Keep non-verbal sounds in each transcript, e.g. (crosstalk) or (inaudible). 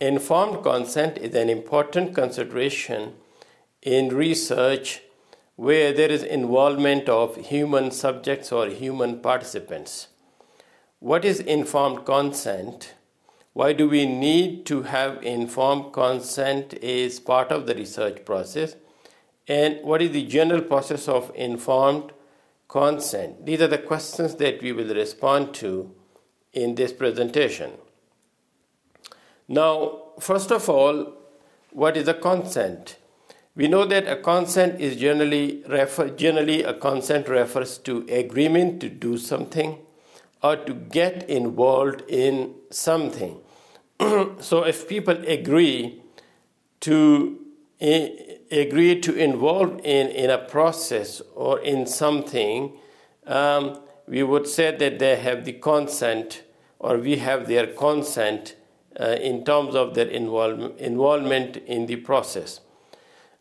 informed consent is an important consideration in research where there is involvement of human subjects or human participants. What is informed consent? Why do we need to have informed consent as part of the research process? And what is the general process of informed consent? These are the questions that we will respond to in this presentation. Now, first of all, what is a consent? We know that a consent is generally refer, generally a consent refers to agreement to do something or to get involved in something. (clears throat) so if people agree to agree to involve in, in a process or in something, um, we would say that they have the consent or we have their consent in terms of their involve, involvement in the process.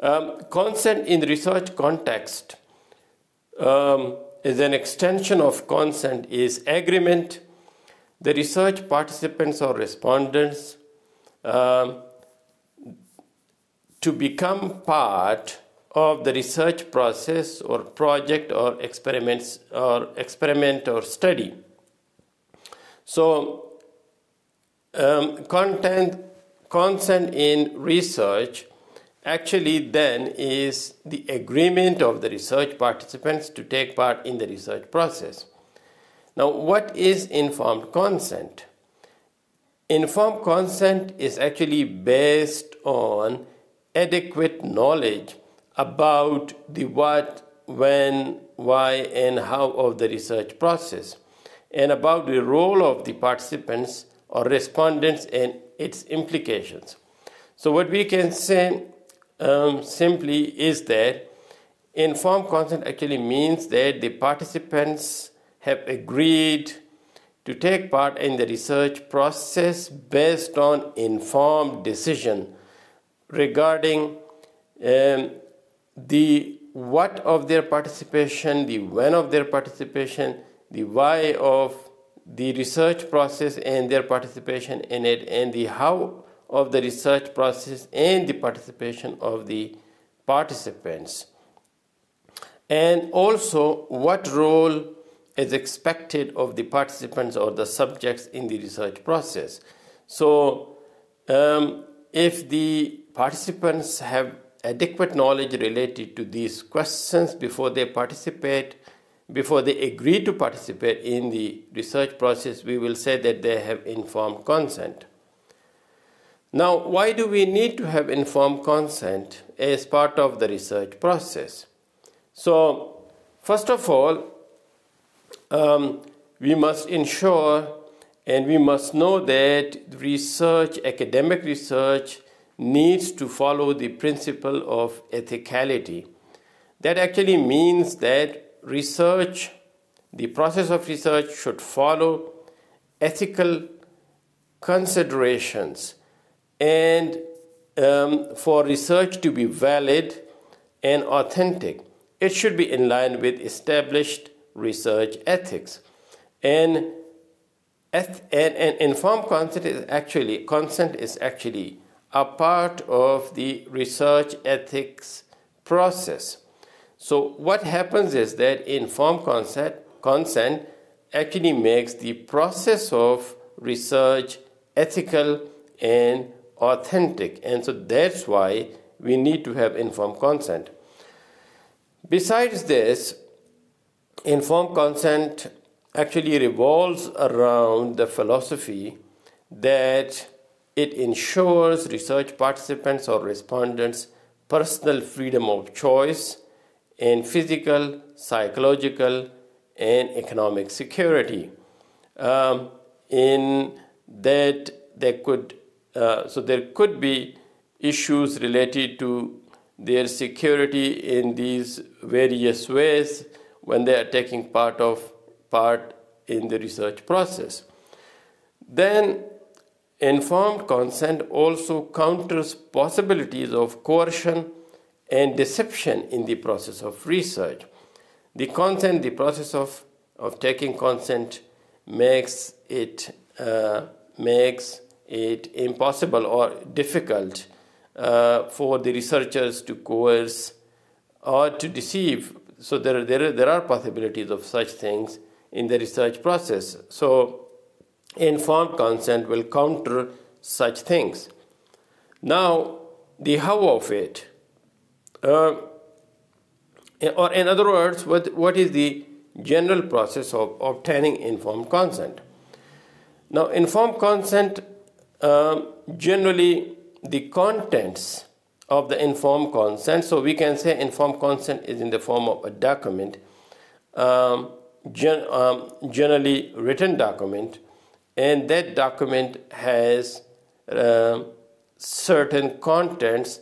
Um, consent in research context um, is an extension of consent is agreement. The research participants or respondents um, to become part of the research process or project or experiments or experiment or study. So, um, content consent in research actually then is the agreement of the research participants to take part in the research process. Now, what is informed consent? Informed consent is actually based on adequate knowledge about the what, when, why, and how of the research process, and about the role of the participants or respondents and its implications. So, what we can say um, simply is that informed consent actually means that the participants have agreed to take part in the research process based on informed decision regarding um, the what of their participation, the when of their participation, the why of the research process and their participation in it, and the how of the research process and the participation of the participants. And also, what role is expected of the participants or the subjects in the research process. So, um, if the participants have adequate knowledge related to these questions before they participate, before they agree to participate in the research process, we will say that they have informed consent. Now, why do we need to have informed consent as part of the research process? So, first of all, um, we must ensure and we must know that research, academic research, needs to follow the principle of ethicality. That actually means that research, the process of research, should follow ethical considerations. And um, for research to be valid and authentic, it should be in line with established research ethics. And, and, and informed consent is actually consent is actually a part of the research ethics process. So what happens is that informed consent, consent actually makes the process of research ethical and authentic. And so that's why we need to have informed consent. Besides this, informed consent actually revolves around the philosophy that it ensures research participants or respondents personal freedom of choice and physical, psychological, and economic security. Um, in that there could uh, so there could be issues related to their security in these various ways when they are taking part of part in the research process. Then informed consent also counters possibilities of coercion and deception in the process of research. The consent, the process of, of taking consent makes it uh, makes it impossible or difficult uh, for the researchers to coerce or to deceive. So there, there, there are possibilities of such things in the research process. So informed consent will counter such things. Now, the how of it, uh, or in other words, what, what is the general process of obtaining informed consent? Now, informed consent um, generally the contents of the informed consent. So we can say informed consent is in the form of a document, um, gen, um, generally written document, and that document has uh, certain contents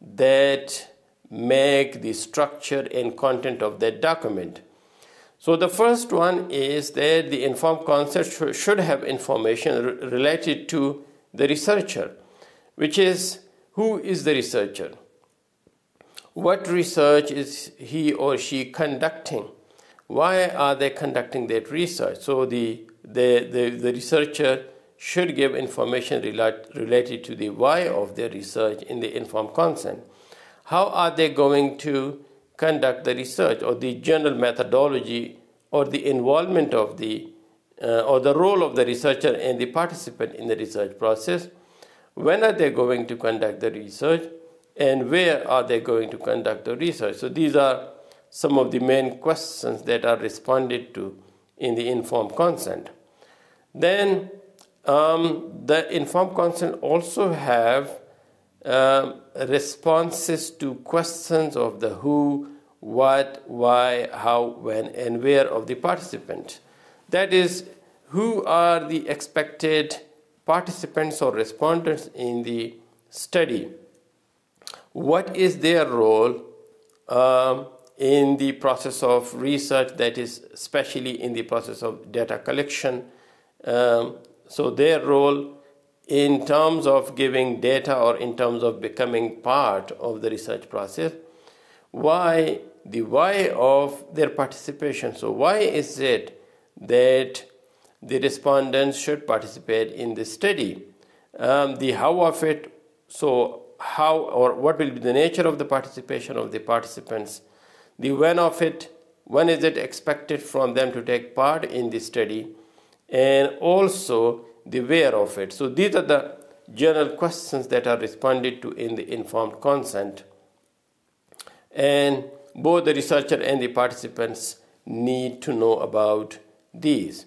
that make the structure and content of that document. So the first one is that the informed consent should have information related to the researcher, which is who is the researcher? What research is he or she conducting? Why are they conducting that research? So the, the, the, the researcher should give information relate, related to the why of their research in the informed consent. How are they going to conduct the research or the general methodology or the involvement of the uh, or the role of the researcher and the participant in the research process. When are they going to conduct the research and where are they going to conduct the research? So these are some of the main questions that are responded to in the informed consent. Then um, the informed consent also have uh, responses to questions of the who, what, why, how, when, and where of the participant. That is, who are the expected participants or respondents in the study? What is their role um, in the process of research, that is, especially in the process of data collection? Um, so, their role in terms of giving data or in terms of becoming part of the research process. Why the why of their participation? So, why is it that the respondents should participate in the study. Um, the how of it, so how or what will be the nature of the participation of the participants, the when of it, when is it expected from them to take part in the study, and also the where of it. So these are the general questions that are responded to in the informed consent. And both the researcher and the participants need to know about these.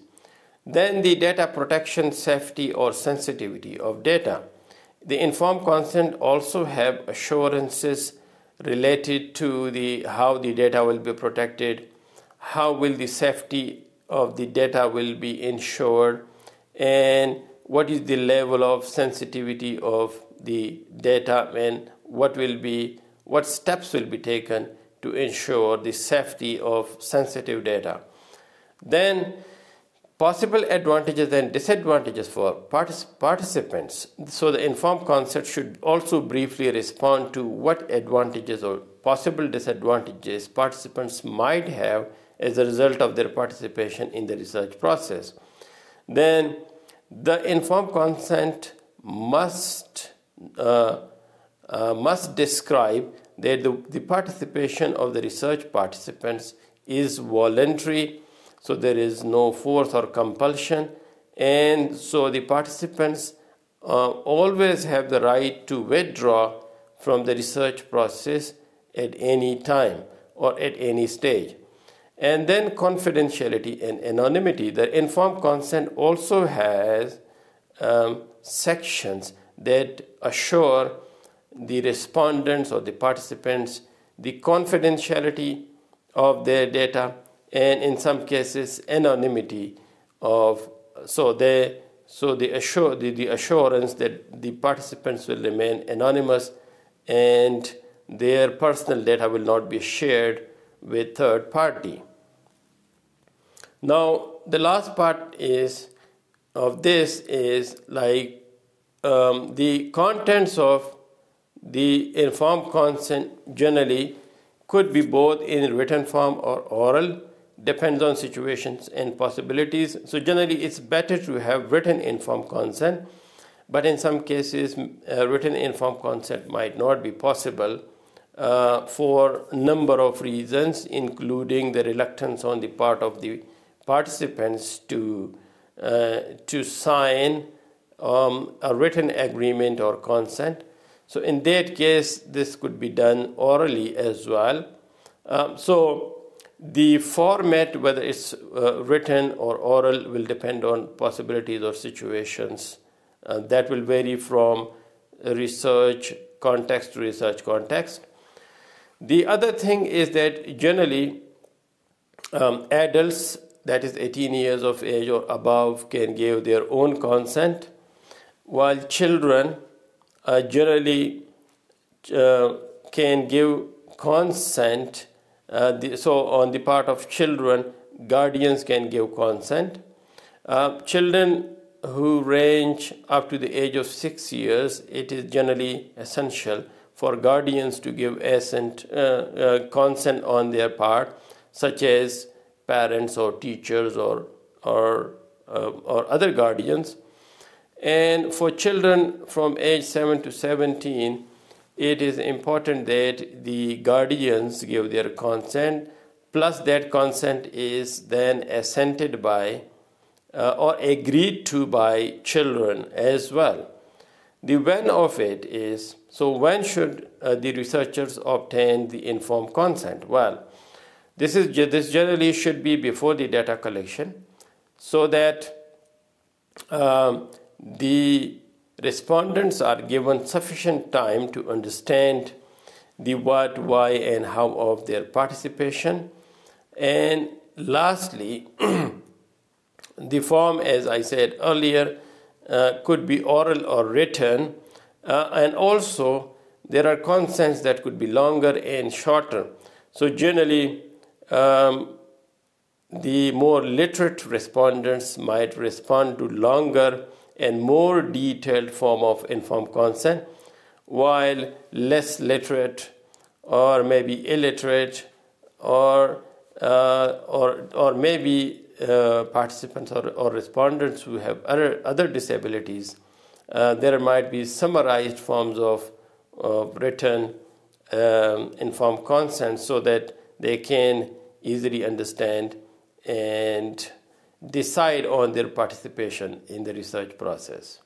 Then the data protection, safety or sensitivity of data. The informed consent also have assurances related to the how the data will be protected, how will the safety of the data will be ensured, and what is the level of sensitivity of the data and what will be what steps will be taken to ensure the safety of sensitive data. Then possible advantages and disadvantages for partic- participants. So the informed consent should also briefly respond to what advantages or possible disadvantages participants might have as a result of their participation in the research process. Then the informed consent must uh, uh, must describe that the, the participation of the research participants is voluntary so there is no force or compulsion and so the participants uh, always have the right to withdraw from the research process at any time or at any stage and then confidentiality and anonymity. The informed consent also has um, sections that assure the respondents or the participants the confidentiality of their data and in some cases anonymity of so they so the assure the, the assurance that the participants will remain anonymous and their personal data will not be shared with third party now the last part is of this is like um, the contents of the informed consent generally could be both in written form or oral depends on situations and possibilities. So generally it's better to have written informed consent, but in some cases, uh, written informed consent might not be possible uh, for a number of reasons, including the reluctance on the part of the participants to, uh, to sign um, a written agreement or consent. So, in that case, this could be done orally as well. Um, so, the format, whether it's uh, written or oral, will depend on possibilities or situations. Uh, that will vary from research context to research context. The other thing is that generally um, adults, that is 18 years of age or above, can give their own consent, while children uh, generally uh, can give consent uh, the, so, on the part of children, guardians can give consent. Uh, children who range up to the age of six years, it is generally essential for guardians to give assent, uh, uh, consent on their part, such as parents or teachers or, or, uh, or other guardians. And for children from age 7 to 17, it is important that the guardians give their consent, plus that consent is then assented by uh, or agreed to by children as well. The when of it is so, when should uh, the researchers obtain the informed consent? Well, this, is, this generally should be before the data collection so that um, the respondents are given sufficient time to understand the what, why, and how of their participation. And lastly, (clears throat) the form, as I said earlier, uh, could be oral or written, uh, and also there are consents that could be longer and shorter. So, generally, um, the more literate respondents might respond to longer and more detailed form of informed consent, while less literate or maybe illiterate or uh, or or maybe uh, participants or, or respondents who have other other disabilities, uh, there might be summarized forms of, written um, informed consent so that they can easily understand and decide on their participation in the research process.